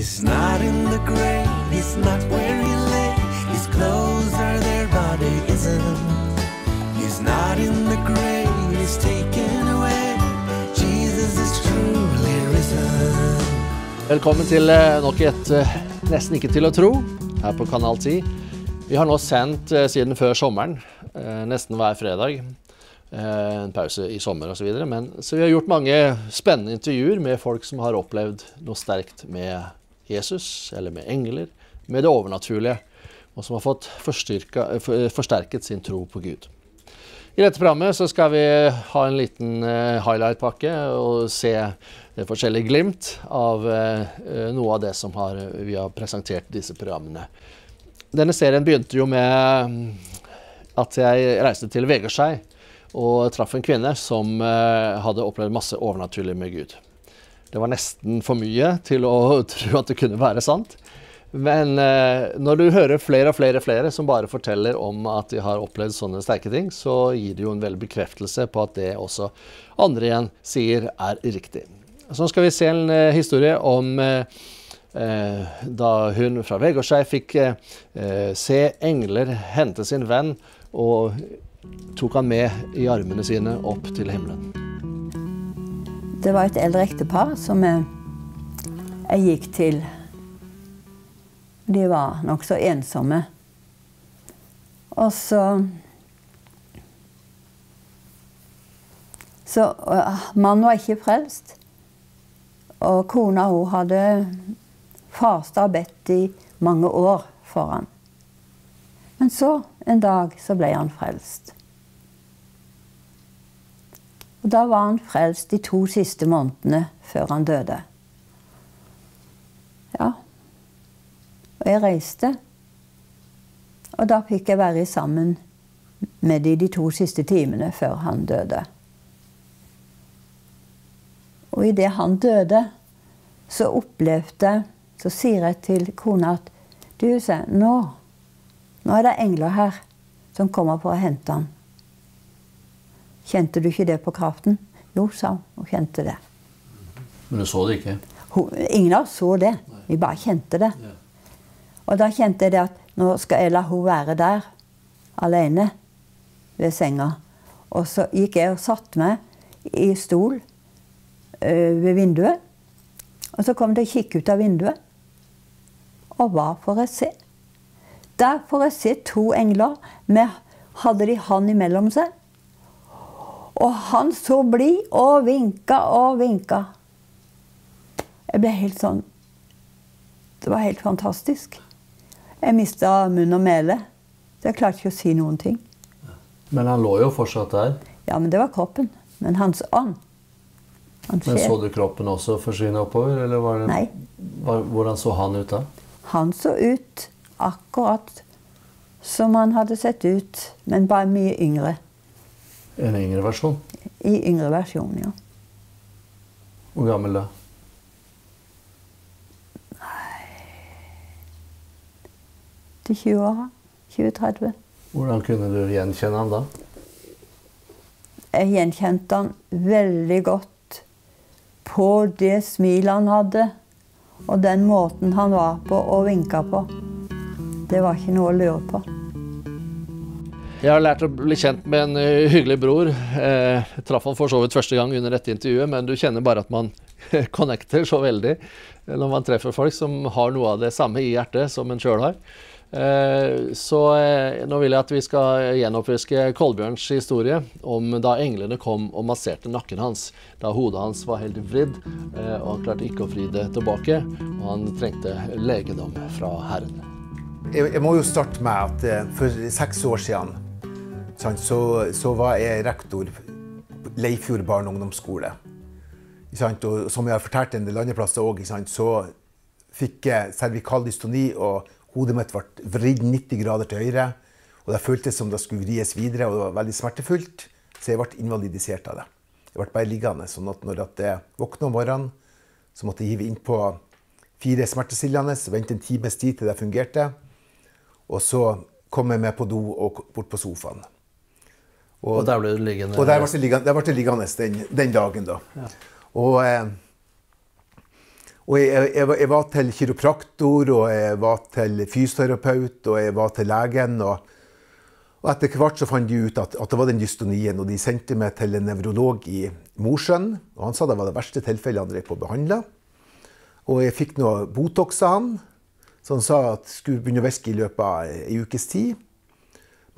He's not in the grave, he's not where he lay. His clothes are their body isn't. He's not in the grave, he's taken away. Jesus is truly risen. Velkommen til eh, nok et eh, Nesten ikke til å tro her på Kanal 10. Vi har nå sendt eh, siden før sommeren, nesten hver fredag. En pause i sommer osv. Men så vi har gjort mange spennende intervjuer med folk som har opplevd noe sterkt med Jesus, eller med engler, med det overnaturlige, og som har fått eh, for- forsterket sin tro på Gud. I dette programmet så skal vi ha en liten eh, highlight-pakke og se eh, forskjellige glimt av eh, eh, noe av det som har, vi har presentert i disse programmene. Denne serien begynte jo med mm, at jeg reiste til Vegårshei og traff en kvinne som eh, hadde opplevd masse overnaturlig med Gud. Det var nesten for mye til å tro at det kunne være sant. Men eh, når du hører flere og flere flere som bare forteller om at de har opplevd sånne sterke ting, så gir det jo en veldig bekreftelse på at det også andre igjen sier er riktig. Så skal vi se en eh, historie om eh, da hun fra Vegårshei fikk se engler hente sin venn og tok han med i armene sine opp til himmelen. Det var et eldre ektepar som jeg, jeg gikk til. De var nokså ensomme. Og så Så øh, Mannen var ikke frelst. Og kona hun hadde fasta og bedt i mange år for han. Men så, en dag, så ble han frelst. Og da var han frelst de to siste månedene før han døde. Ja. Og jeg reiste. Og da fikk jeg være sammen med de de to siste timene før han døde. Og idet han døde, så opplevde jeg Så sier jeg til kona at du, se, nå, nå er det engler her som kommer for å hente han. Kjente du ikke det på kraften? Jo, sa hun. Hun kjente det. Men du så det ikke? Hun, ingen av oss så det. Vi bare kjente det. Og da kjente jeg det at nå skal jeg la hun være der alene ved senga. Og så gikk jeg og satte meg i stol ved vinduet. Og så kom det og kikket ut av vinduet. Og hva får jeg se? Der får jeg se to engler. Med, hadde de hånd imellom seg. Og han så blid og vinka og vinka. Jeg ble helt sånn Det var helt fantastisk. Jeg mista munn og mæle. Jeg klarte ikke å si noen ting. Men han lå jo fortsatt der. Ja, men det var kroppen. Men hans ånd han Men så du kroppen også forsvinne oppover? Eller var det, Nei. Var, hvordan så han ut da? Han så ut akkurat som han hadde sett ut, men bare mye yngre. En yngre versjon? I yngre versjon, ja. Hvor gammel da? Nei Til 20-åra. 20-30. Hvordan kunne du gjenkjenne han da? Jeg gjenkjente han veldig godt på det smilet han hadde, og den måten han var på og vinka på. Det var ikke noe å lure på. Jeg har lært å bli kjent med en eh, hyggelig bror. Eh, jeg traff han for så vidt første gang under dette intervjuet, men du kjenner bare at man connecter så veldig når man treffer folk som har noe av det samme i hjertet som en sjøl har. Eh, så eh, nå vil jeg at vi skal gjenoppfriske Kolbjørns historie om da englene kom og masserte nakken hans. Da hodet hans var helt vridd, eh, og han klarte ikke å fri det tilbake. Og han trengte legedom fra Herren. Jeg, må jo starte med at eh, for seks år siden så, så var jeg rektor Leifjord barne- og ungdomsskole. Og som jeg har fortalt en del andre plasser òg, så fikk jeg cervikal dystoni, og hodet mitt ble vridd 90 grader til høyre. Og det føltes som det skulle vries videre, og det var veldig smertefullt. Så jeg ble invalidisert av det. Jeg ble bare liggende. sånn at når jeg våkna om morgenen, så måtte jeg hive innpå fire smertestillende, vente en times tid til det fungerte. Og så kom jeg med på do og bort på sofaen. Og der ble du liggende. Og der ble jeg liggende, jeg den, den dagen, da. Og, eh, Og jeg, jeg, var- jeg var til kiropraktor, og jeg var til fysioterapeut, og jeg var til legen. Og, og etter hvert så fant de ut at, at det var den dystonien, og de sendte meg til en nevrolog i Mosjøen. Og han sa det var det verste tilfellet han drev på å behandle. Og jeg fikk noe Botox av han, så han sa at skulle begynne å virke i løpet av ei ukes tid.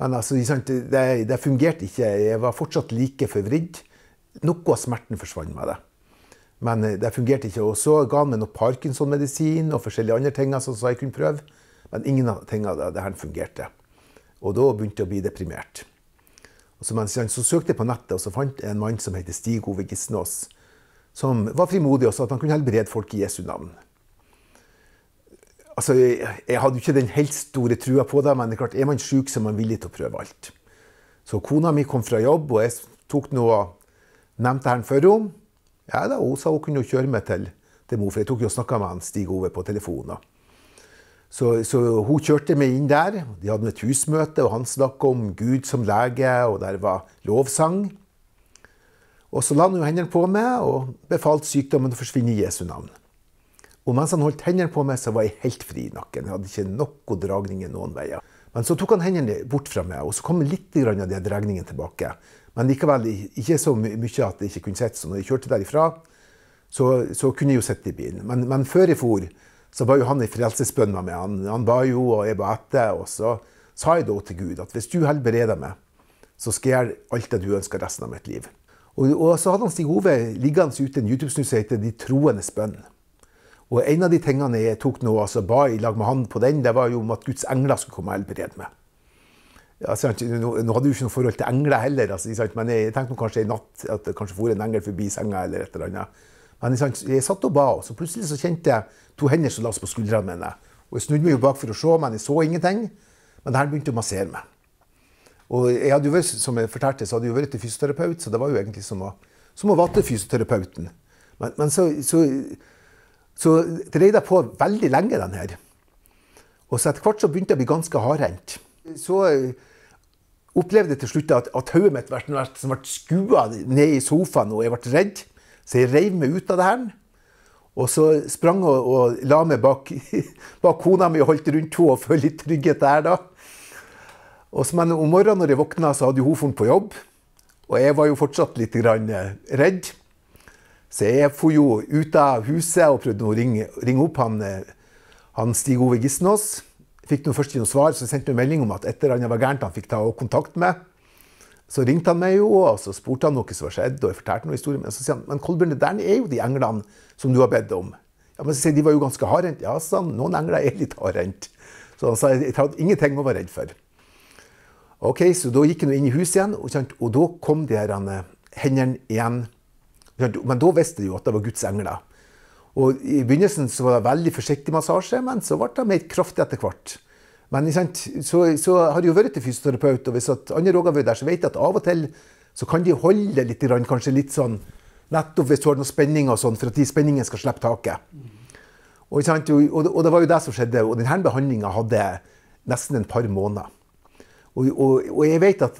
Men altså, det, det fungerte ikke. Jeg var fortsatt like forvridd. Noe av smerten forsvant med det. Men eh, det fungerte ikke. Og så ga han meg noe Parkinson-medisin og forskjellige andre ting som jeg kunne prøve. Men ingen av tingene det her fungerte. Og da begynte jeg å bli deprimert. Og så, mens jeg, så søkte jeg på nettet, og så fant jeg en mann som heter Stig Ove Gisnås. Som var frimodig og sa at han kunne helbrede folk i Jesu navn. Altså, jeg, hadde jo ikke den helt store trua på det, men det er klart, er man syk, så er man villig til å prøve alt. Så kona mi kom fra jobb, og jeg tok noe, nevnte her for henne. Ja da, hun sa hun kunne kjøre meg til, til mor, for jeg tok jo og snakka med han Stig Ove på telefonen. Så, så hun kjørte meg inn der. De hadde et husmøte, og han snakka om Gud som lege, og der var lovsang. Og så la han jo hendene på meg og befalte sykdommen å forsvinne i Jesu navn. Og mens han holdt hendene på meg, så var jeg helt fri i nakken. Jeg hadde ikke noe dragninger noen veier. Men så tok han hendene bort fra meg, og så kom litt av de dragningene tilbake. Men likevel ikke så mye at jeg ikke kunne sitte. Så når jeg kjørte derifra, så, så kunne jeg jo sitte i bilen. Men, men før jeg for, så var jo han i frelsesbønn med meg. Han, han ba jo, og jeg ba etter. Og så sa jeg da til Gud at hvis du helbreder meg, så skal jeg gjøre alt det du ønsker resten av mitt liv. Og, og så hadde han Stig Ove liggende ute en YouTube-snus som heter De troendes bønn. Og en av de tingene jeg tok nå, altså ba i lag med han på den, det var jo om at Guds engler skulle komme og helbrede meg. Altså, nå, nå hadde jo ikke noe forhold til engler heller, altså, men jeg tenkte kanskje i natt at det kanskje for en engel forbi senga eller et eller annet. Men jeg satt og ba, og så plutselig så kjente jeg to hender som la seg på skuldrene mine. Og jeg snudde meg jo bak for å se, men jeg så ingenting. Men det her begynte å massere meg. Og jeg hadde jo vært, som jeg fortalte, så hadde jeg vært til fysioterapeut, så det var jo egentlig som å, som å vatte fysioterapeuten. Men, men så, så, så dreide jeg på veldig lenge, den her. Og så etter hvert så begynte jeg å bli ganske hardhendt. Så eh, opplevde jeg til slutt at, at hodet mitt ble, ble, skua ned i sofaen, og jeg ble redd. Så jeg reiv meg ut av det her. Og så sprang og, og la meg bak, bak kona mi og holdt rundt henne og følte litt trygghet der, da. Og så, men om morgenen når jeg våkna, så hadde hun funnet på jobb. Og jeg var jo fortsatt litt eh, redd. Så jeg for jo ut av huset og prøvde å ringe, ringe opp han, eh, han Stig Ove Gisnås. Fikk noe først ikke noe svar, så sendte en melding om at etter han var gærent han fikk ta kontakt med. Så ringte han meg jo, og så spurte han noe som var skjedd, og jeg fortalte noe historie. Men så sier han men Kolbjørn, det der er jo de englene som du har bedt om. Ja, men så sier De var jo ganske hardhendt. Ja, sa han, noen engler er litt hardhendt. Så han sa jeg hadde ingenting å være redd for. Ok, Så da gikk han inn i huset igjen, og, og da kom de her eh, hendene igjen. Men da visste de jo at det var Guds engler. Og I begynnelsen så var det veldig forsiktig massasje, men så ble det mer kraftig etter hvert. Men så, så har jeg jo vært til fysioterapeut, og hvis andre òg har vært der, så vet jeg at av og til så kan de holde litt, kanskje litt sånn Nettopp hvis du har noe spenning og sånn, for at de spenningene skal slippe taket. Og, og det var jo det som skjedde. Og denne behandlinga hadde nesten en par måneder. Og, og, og jeg vet at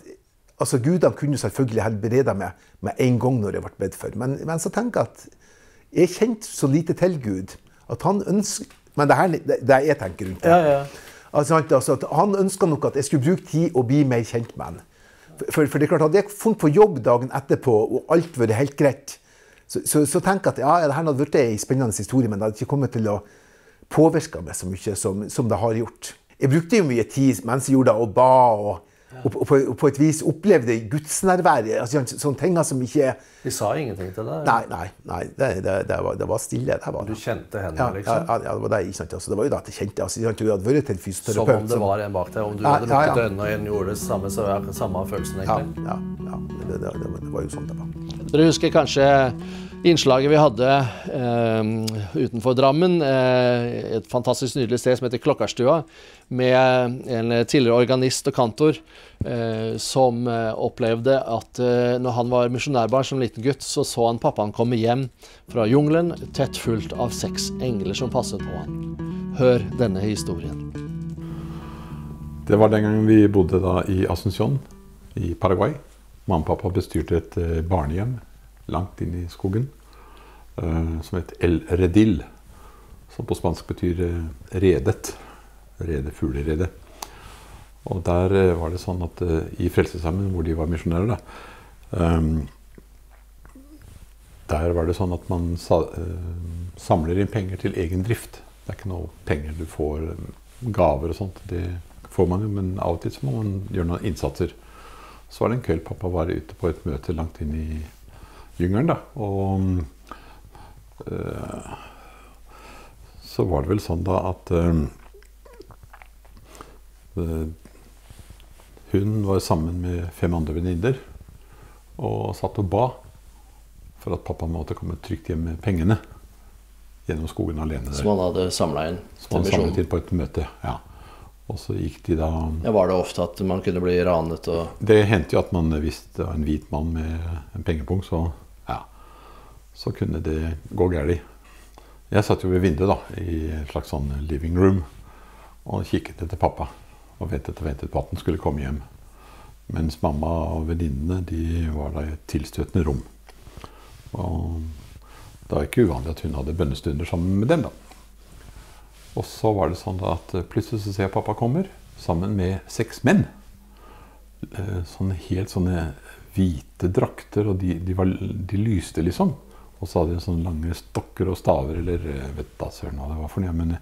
altså Gudene kunne selvfølgelig helbreda meg med en gang når jeg ble bedt for. Men, men så tenker jeg at jeg kjente så lite til Gud at han ønsker Men det er det, det jeg tenker rundt det. Ja, ja. Altså, altså, at han ønska nok at jeg skulle bruke tid og bli mer kjent med han. For, for det er klart, Hadde jeg funnet på jobb dagen etterpå og alt vært helt greit, så, så, så jeg at ja, det her hadde vært en spennende historie, men det hadde ikke kommet til å påvirke meg så mye som, som det har gjort. Jeg brukte jo mye tid mens jeg gjorde det, og ba. og og på, og på et vis opplevde gudsnærværet. Altså, sånne ting som ikke De sa ingenting til deg? Nei, nei, nei det, det, det, var, det var stille. Det var, Du kjente henne, ja, liksom? Ja, ja, det var det. Ikke sant? Altså, det var jo da at jeg kjente altså, jeg hadde vært til fysioterapeut. Som om det var en bak deg? Om du Ja, hadde lukket ja. øynene og en gjorde det samme, så var det samme følelsen, Ja, egentlig? ja, ja. Det, det, det, var- det var jo sånn det var. Dere husker kanskje innslaget vi hadde eh, utenfor Drammen, eh, et fantastisk nydelig sted som heter Klokkarstua, med en tidligere organist og kantor eh, som eh, opplevde at eh, når han var misjonærbarn som liten gutt, så så han pappaen komme hjem fra jungelen tett fulgt av seks engler som passet på han. Hør denne historien. Det var den gangen vi bodde i Asunción i Paraguay. Mamma og pappa bestyrte et eh, barnehjem langt inn i skogen eh, som het El Redil. som på spansk betyr eh, redet. Rede, fuglerede. Og der eh, var det sånn at i Frelsesarmeen, hvor de var misjonærer, da Der var det sånn at man sa, samler inn penger til egen drift. Det er ikke noe penger du får, gaver og sånt. Det får man jo, men av og til så må man gjøre noen innsatser. Så var det en kveld pappa var ute på et møte langt inn i jungelen, da. Og øh, så var det vel sånn da at eh, hun var sammen med fem andre venninner og satt og ba for at pappa måtte komme trygt hjem med pengene gjennom skogen alene. der. Som han hadde samla inn Som han samlet inn på et møte. ja. Og så gikk de da Ja, var det ofte at man kunne bli ranet og Det hendte jo at man hvis det var en hvit mann med en pengepung, så så kunne det gå galt. Jeg satt jo ved vinduet da, i en slags sånn living room og kikket etter pappa. Og ventet og ventet på at han skulle komme hjem. Mens mamma og venninnene de var da i et tilstøtende rom. Og det var ikke uvanlig at hun hadde bønnestunder sammen med dem. da. Og så var det sånn at plutselig så ser jeg pappa kommer sammen med seks menn eh, sånne helt sånne hvite drakter, og de, de, var, de lyste, liksom. Og så hadde de sånne lange stokker og staver, eller jeg vet da søren hva det var for noe, men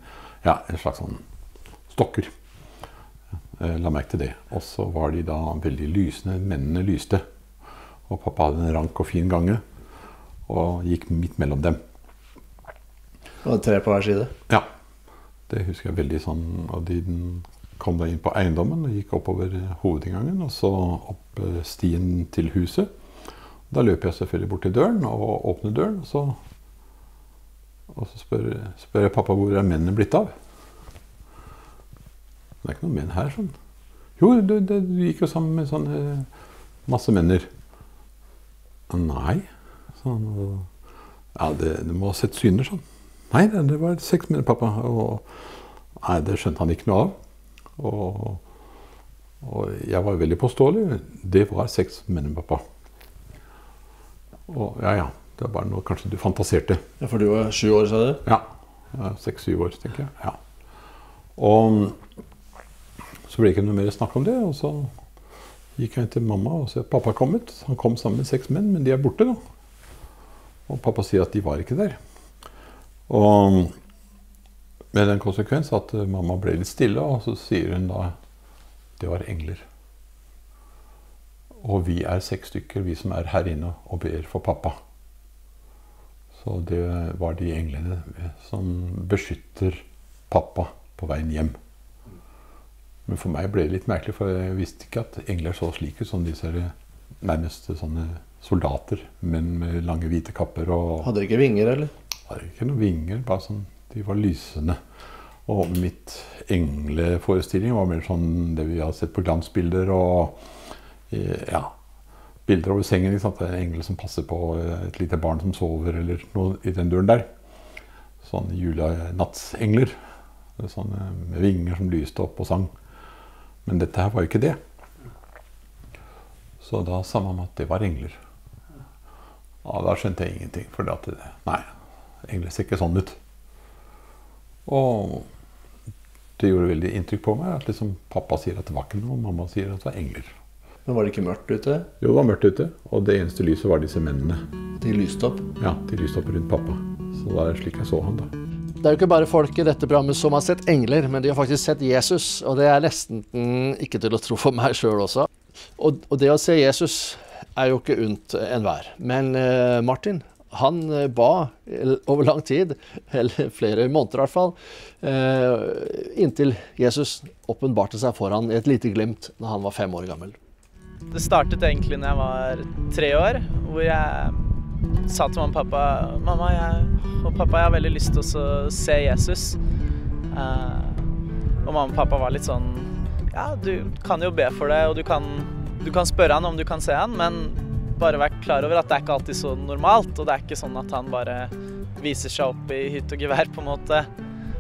ja, en slags sånn stokker. Jeg la merke til det. Og så var de da veldig lysende. Mennene lyste. Og pappa hadde en rank og fin gange, og gikk midt mellom dem. og tre på hver side. Ja, det husker jeg veldig sånn. Og de kom da inn på eiendommen og gikk oppover hovedinngangen, og så opp eh, stien til huset. Da løper jeg selvfølgelig bort til døren og åpner døren, og så, og så spør, spør jeg pappa hvor er mennene blitt av. Det er ikke noen menn her, sånn. Jo, du, du, du gikk jo sammen med sånne masse menner. Nei. Sånn, og, ja, det, du må ha sett syner, sånn. Nei, det, det var seks menn, pappa. Og, nei, det skjønte han ikke noe av. Og, og jeg var veldig påståelig. Det var seks menn med pappa. Og ja, ja. Det var bare noe kanskje du fantaserte. Ja, For du var sju år, sa du? Ja. Seks-syv år, tenker jeg. Ja. Og så ble det ikke noe mer snakk om det. Og så gikk jeg inn til mamma og så pappa kom kommet. Han kom sammen med seks menn, men de er borte nå. Og pappa sier at de var ikke der. Og med den konsekvens at mamma ble litt stille, og så sier hun da det var engler. Og vi er seks stykker, vi som er her inne og ber for pappa. Så det var de englene som beskytter pappa på veien hjem. Men for meg ble det litt merkelig, for jeg visste ikke at engler så slik ut som disse nærmest sånne soldater, men med lange hvite kapper og Hadde de ikke vinger, eller? hadde ikke noen vinger, bare sånn, de var lysende. Og mitt engleforestilling var mer sånn det vi har sett på glansbilder og ja, bilder over sengen. Ikke sant? En engel som passer på eh, et lite barn som sover, eller noe i den duren der. Sånne julenattsengler. Sånne med vinger som lyste opp og sang. Men dette her var jo ikke det. Så da sa mamma at det var engler. Ja, da skjønte jeg ingenting. For det, nei, engler ser ikke sånn ut. Og det gjorde veldig inntrykk på meg at liksom pappa sier at det var ikke noe, og mamma sier at det var engler. Men var det ikke mørkt ute? Jo, det var mørkt ute, og det eneste lyset var disse mennene. De lyste opp. Ja, De lyste opp rundt pappa. Så det er slik jeg så han da. Det er jo ikke bare folk i dette programmet som har sett engler, men de har faktisk sett Jesus. Og det er nesten ikke til å tro for meg sjøl også. Og, og det å se Jesus er jo ikke unt enhver. Men uh, Martin, han eh, ba over lang tid, eller flere måneder i hvert fall, eh, inntil Jesus åpenbarte seg for han i et lite glimt når han var fem år gammel. Det startet egentlig når jeg var tre år, hvor jeg sa til mamma og pappa Mamma jeg, og pappa, jeg har veldig lyst til å se Jesus. Uh, og mamma og pappa var litt sånn Ja, du kan jo be for det, og du kan, du kan spørre han om du kan se han, men bare vær klar over at det er ikke alltid så normalt, og det er ikke sånn at han bare viser seg opp i hytt og gevær, på en måte,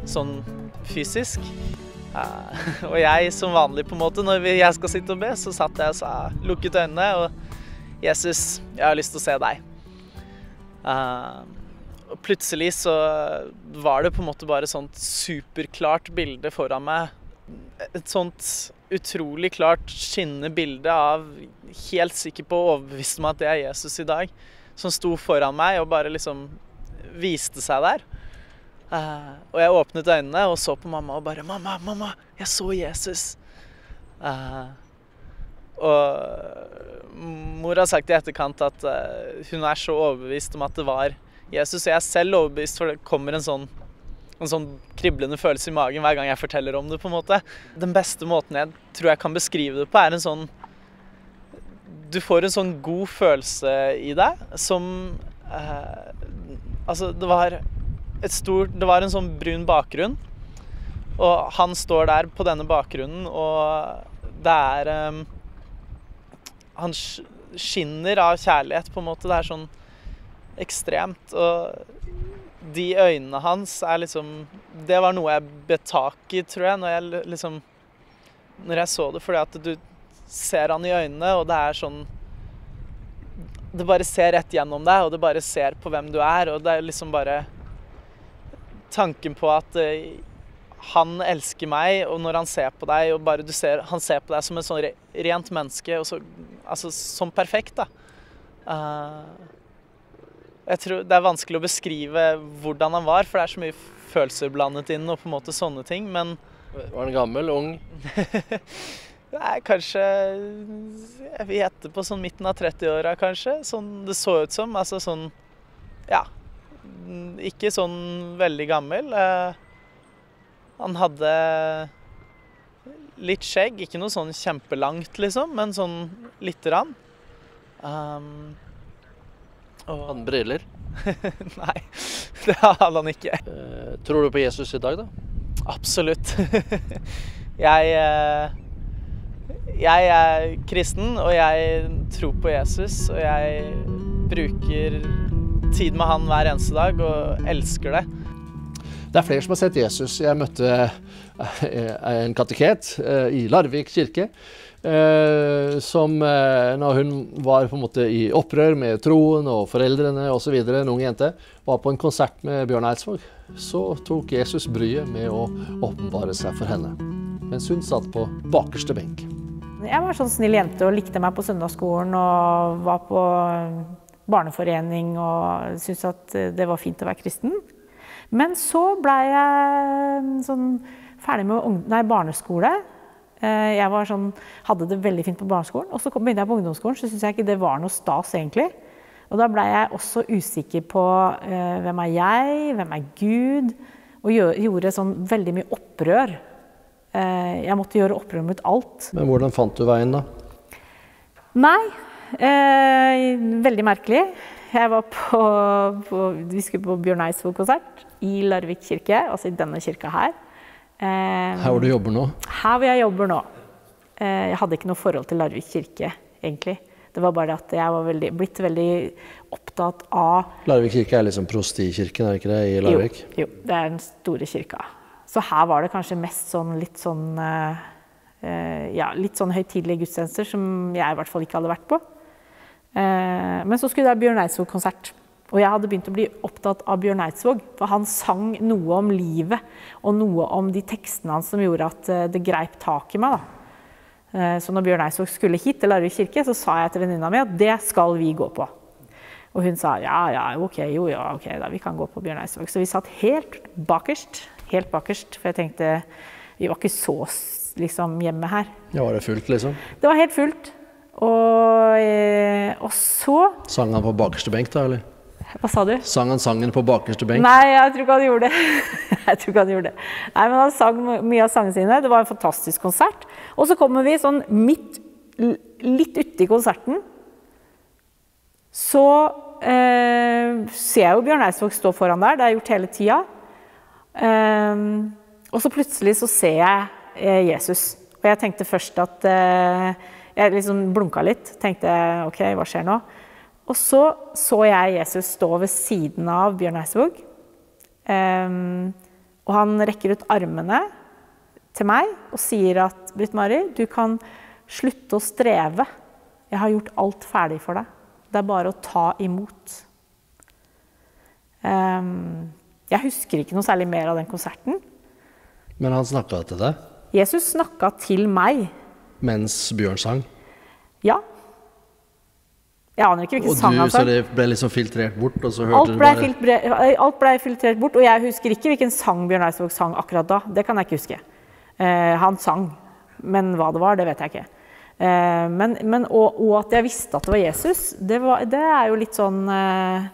sånn fysisk. Eh, og jeg som vanlig, på en måte, når jeg skal sitte og be, så satt jeg og sa, lukket øynene og Jesus, jeg har lyst til å se deg. Eh, og plutselig så var det på en måte bare et sånt superklart bilde foran meg. Et sånt utrolig klart skinnende bilde av helt sikker på og overbevist om at det er Jesus i dag. Som sto foran meg og bare liksom viste seg der. Eh, og jeg åpnet øynene og så på mamma og bare 'Mamma, mamma, jeg så Jesus'. Uh, og mor har sagt i etterkant at uh, hun er så overbevist om at det var Jesus. Og jeg er selv overbevist, for det kommer en sånn, en sånn kriblende følelse i magen hver gang jeg forteller om det. på en måte. Den beste måten jeg tror jeg kan beskrive det på, er en sånn Du får en sånn god følelse i deg som Altså, det var stort Det var en sånn brun bakgrunn, og han står der på denne bakgrunnen, og det er um, Han skinner av kjærlighet, på en måte. Det er sånn ekstremt. Og de øynene hans er liksom Det var noe jeg bet tak i, tror jeg, når jeg liksom Når jeg så det, fordi at du ser han i øynene, og det er sånn Det bare ser rett gjennom deg, og det bare ser på hvem du er, og det er liksom bare Tanken på at uh, han elsker meg, og når han ser på deg, og bare du ser Han ser på deg som et sånn rent menneske, og så Altså som perfekt, da. Uh, jeg tror Det er vanskelig å beskrive hvordan han var, for det er så mye følelser blandet inn og på en måte sånne ting, men Var han gammel? Ung? Nei, kanskje Jeg vil gjette på sånn midten av 30-åra, kanskje. Sånn det så ut som. Altså sånn Ja. Ikke sånn veldig gammel. Eh, han hadde litt skjegg. Ikke noe sånn kjempelangt, liksom, men sånn lite grann. Um, og han briller? Nei, det hadde han ikke. Uh, tror du på Jesus i dag, da? Absolutt. jeg uh, Jeg er kristen, og jeg tror på Jesus. Og jeg bruker tid med han hver eneste dag og elsker det. Det er flere som har sett Jesus. Jeg møtte eh, en kateket i Larvik kirke Eh, som eh, når hun var på en måte i opprør med troen og foreldrene osv., en ung jente, var på en konsert med Bjørn Eidsvåg, så tok Jesus bryet med å åpenbare seg for henne. Mens hun satt på bakerste benk. Jeg var sånn snill jente og likte meg på søndagsskolen og var på barneforening og syntes at det var fint å være kristen. Men så blei jeg sånn ferdig med nei, barneskole. Jeg jeg sånn, hadde det veldig fint på barneskolen, og så begynte jeg på ungdomsskolen. Så syntes jeg ikke det var noe stas, egentlig. Og da blei jeg også usikker på eh, hvem er jeg, hvem er Gud? Og gjorde sånn veldig mye opprør. Eh, jeg måtte gjøre opprør mot alt. Men hvordan fant du veien, da? Nei, eh, veldig merkelig. Jeg var på, på Vi skulle på Bjørn Eidsvåg-konsert i Larvik kirke, altså i denne kirka her. Her hvor du jobber nå? Her hvor jeg jobber nå. Eh, jeg hadde ikke noe forhold til Larvik kirke, egentlig. Det var bare at jeg var veldig, blitt veldig opptatt av Larvik kirke er liksom prostikirken, er det ikke det, i Larvik? Jo, jo, det er den store kirka. Så her var det kanskje mest sånn litt sånn uh, Ja, litt sånn høytidelige gudstjenester som jeg i hvert fall ikke hadde vært på. Uh, men så skulle det være Bjørn Eidsvåg-konsert. Og jeg hadde begynt å bli opptatt av Bjørn Eidsvåg, for han sang noe om livet og noe om de tekstene hans som gjorde at eh, det greip tak i meg. Da. Eh, så når Bjørn Eidsvåg skulle hit til Larvik kirke, så sa jeg til venninna mi at det skal vi gå på. Og hun sa ja, ja, ok, jo, ja, ok, da, vi kan gå på Bjørn Eidsvåg. Så vi satt helt bakerst, helt bakerst, for jeg tenkte vi var ikke så liksom hjemme her. Ja, Var det fullt, liksom? Det var helt fullt. Og, eh, og så Sang han på bakerste benk, da, eller? Hva sa du? Sang han sangen på bakerste benk? Nei, jeg tror ikke han gjorde det. jeg tror ikke Han gjorde det. Nei, men han sang mye av sangene sine. Det var en fantastisk konsert. Og så kommer vi sånn midt, litt uti konserten. Så eh, ser jeg jo Bjørn Eidsvåg stå foran der. Det har jeg gjort hele tida. Eh, og så plutselig så ser jeg eh, Jesus. Og jeg tenkte først at eh, Jeg liksom blunka litt. Tenkte OK, hva skjer nå? Og så så jeg Jesus stå ved siden av Bjørn Eidsvåg. Um, og han rekker ut armene til meg og sier at Britt Mari, du kan slutte å streve. Jeg har gjort alt ferdig for deg. Det er bare å ta imot. Um, jeg husker ikke noe særlig mer av den konserten. Men han snakka til deg Jesus snakka til meg. Mens Bjørn sang. Ja. Jeg aner ikke hvilken sang han sang. så det ble liksom filtrert bort, og så hørte Alt du ble, bare filtre- alt ble filtrert bort, og jeg husker ikke hvilken sang Bjørn Eidsvåg sang akkurat da. Det kan jeg ikke huske. Eh, han sang, men hva det var, det vet jeg ikke. Eh, men, men, og, og at jeg visste at det var Jesus, det, var, det er jo litt sånn eh,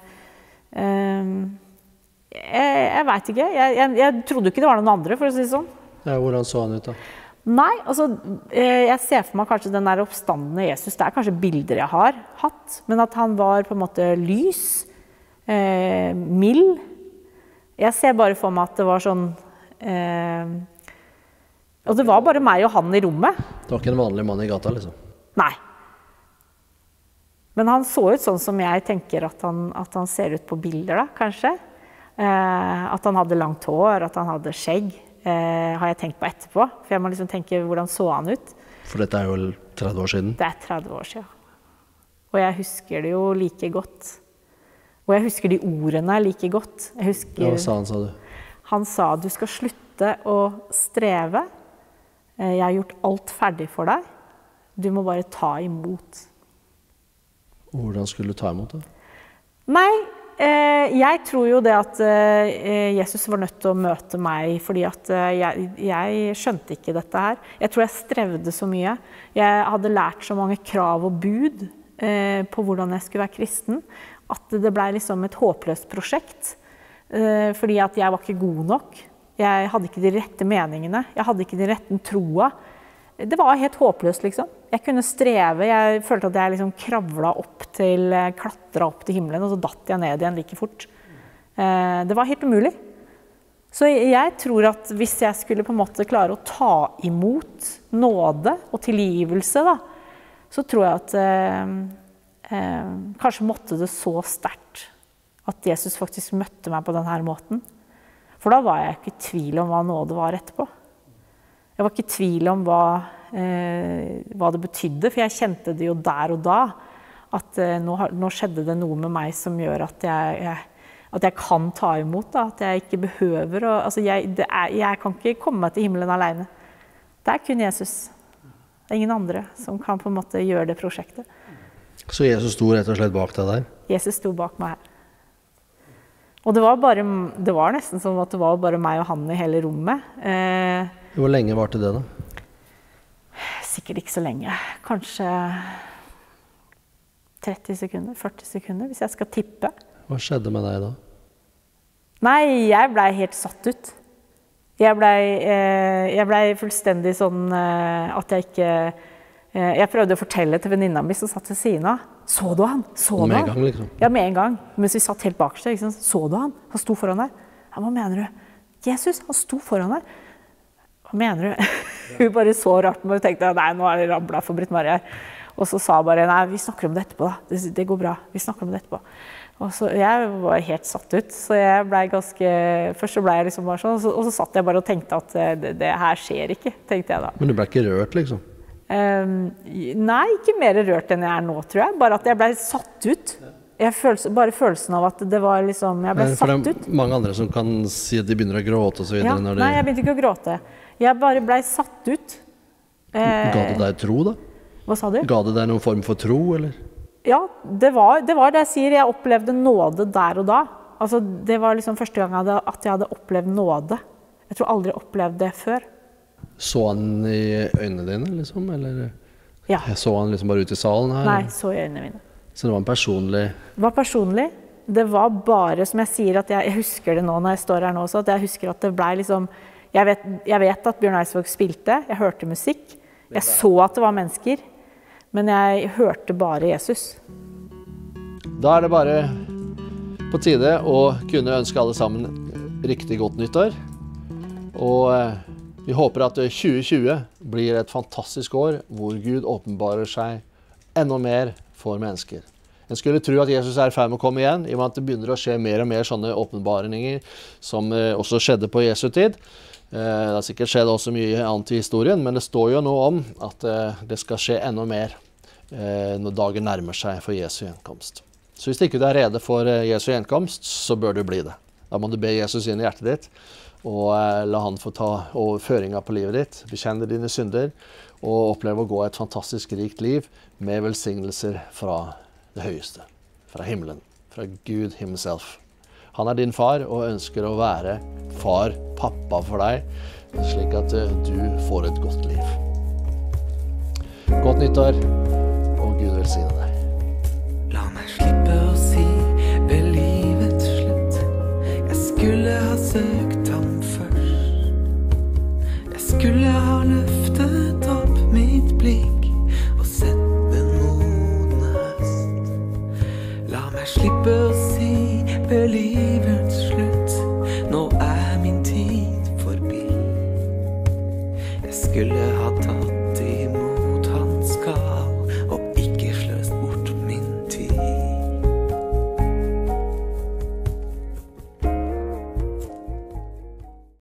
eh, Jeg, jeg veit ikke. Jeg, jeg, jeg trodde ikke det var noen andre, for å si det sånn. ja, Hvordan så han ut, da? Nei, altså eh, jeg ser for meg kanskje den der oppstandende Jesus. Det er kanskje bilder jeg har hatt, men at han var på en måte lys, eh, mild. Jeg ser bare for meg at det var sånn eh, Og det var bare meg og han i rommet. Det var ikke en vanlig mann i gata, liksom? Nei. Men han så ut sånn som jeg tenker at han, at han ser ut på bilder, da, kanskje. Eh, at han hadde langt hår, at han hadde skjegg. Eh, har jeg tenkt på etterpå. For jeg må liksom tenke hvordan så han ut. For dette er jo 30 år siden. Det er 30 år siden. Og jeg husker det jo like godt. Og jeg husker de ordene like godt. Jeg husker, Hva sa han, sa du? Han sa du skal slutte å streve. Eh, Jeg har gjort alt ferdig for deg. Du må bare ta imot. Hvordan skulle du ta imot det? Nei, jeg tror jo det at eh, Jesus var nødt til å møte meg fordi at eh, jeg, jeg skjønte ikke dette her. Jeg tror jeg strevde så mye. Jeg hadde lært så mange krav og bud eh, på hvordan jeg skulle være kristen, at det blei liksom et håpløst prosjekt. Eh, fordi at jeg var ikke god nok. Jeg hadde ikke de rette meningene. Jeg hadde ikke den rette troa. Det var helt håpløst, liksom. Jeg kunne streve. Jeg følte at jeg liksom kravla opp til Klatra opp til himmelen, og så datt jeg ned igjen like fort. Eh, Det var helt umulig. Så jeg tror at hvis jeg skulle på en måte klare å ta imot nåde og tilgivelse, da, så tror jeg at eh, eh, kanskje måtte det så sterkt at Jesus faktisk møtte meg på denne måten. For da var jeg ikke i tvil om hva nåde var etterpå. Jeg var ikke i tvil om hva, eh, hva det betydde, for jeg kjente det jo der og da. At eh, nå, nå skjedde det noe med meg som gjør at jeg, jeg, at jeg kan ta imot. Da, at jeg ikke behøver å altså jeg, det er, jeg kan ikke komme meg til himmelen aleine. Det er kun Jesus. Det er ingen andre som kan på en måte gjøre det prosjektet. Så Jesus sto rett og slett bak deg der? Jesus sto bak meg her. Og det var, bare, det var nesten som at det var bare meg og han i hele rommet. Eh, Hvor lenge varte det, da? sikkert ikke så lenge. Kanskje 30 sekunder, 40 sekunder, hvis jeg skal tippe. Hva skjedde med deg da? Nei, jeg blei helt satt ut. Jeg blei eh, ble fullstendig sånn eh, at jeg ikke eh, Jeg prøvde å fortelle til venninna mi som satt ved siden av. Så du han? Så du Med en han? gang, liksom? Ja, med en gang. Mens vi satt helt bakerst. sant? Så du han? Han sto foran deg. Ja, hva mener du? Jesus, han sto foran deg. Hva mener du? Hun bare så rart på meg og tenkte nei, nå er det rabla for Britt Marie her. Og så sa hun bare nei, vi snakker om det etterpå, da. Det, det går bra. Vi snakker om det etterpå. Og så Jeg var helt satt ut. Så jeg ble ganske Først så ble jeg liksom bare sånn, og så, og så satt jeg bare og tenkte at eh, det, det her skjer ikke, tenkte jeg da. Men du ble ikke rørt, liksom? Um, nei, ikke mer rørt enn jeg er nå, tror jeg. Bare at jeg ble satt ut. Følte, bare følelsen av at det var liksom Jeg ble For satt det ut. er mange andre som kan si at de begynner å gråte osv. Ja, når de nei, jeg begynte ikke å gråte. Jeg bare blei satt ut. Eh, Ga det deg tro, da? hva sa du? Ga det deg noen form for tro, eller? Ja, det var, det var det jeg sier. Jeg opplevde nåde der og da. Altså, det var liksom første gang jeg hadde, at jeg hadde opplevd nåde. Jeg tror aldri jeg opplevde det før. Så han i øynene dine, liksom? Eller Ja. så han liksom bare ut i salen her? Nei, så i øynene mine. Så det var en personlig Det var personlig. Det var bare, som jeg sier, at jeg, jeg husker det nå når jeg står her nå også, at jeg husker at det blei liksom jeg vet, jeg vet at Bjørn Eidsvåg spilte, jeg hørte musikk. Jeg så at det var mennesker, men jeg hørte bare Jesus. Da er det bare på tide å kunne ønske alle sammen riktig godt nyttår. Og eh, vi håper at 2020 blir et fantastisk år hvor Gud åpenbarer seg enda mer for mennesker. En skulle tro at Jesus er i ferd med å komme igjen, i og med at det begynner å skje mer og mer sånne åpenbaringer som eh, også skjedde på Jesu tid. Eh, Det har sikkert skjedd også mye annet i historien, men det står jo noe om at eh, det skal skje enda mer eh, når dagen nærmer seg for Jesu gjenkomst. Så hvis ikke du er rede for Jesu gjenkomst, så bør du bli det. Da må du be Jesus inn i hjertet ditt, og la han få ta over føringa på livet ditt. Bekjenne dine synder, og oppleve å gå et fantastisk rikt liv med velsignelser fra det høyeste. Fra himmelen. Fra Gud himself. Han er din far og ønsker å være far, pappa for deg, slik at eh, du får et godt liv. Godt nyttår, og Gud velsigne deg. La meg slippe å si ved livets slutt Jeg skulle ha søkt ham først Jeg skulle ha løftet opp mitt blikk Og sett den modne høst La meg slippe å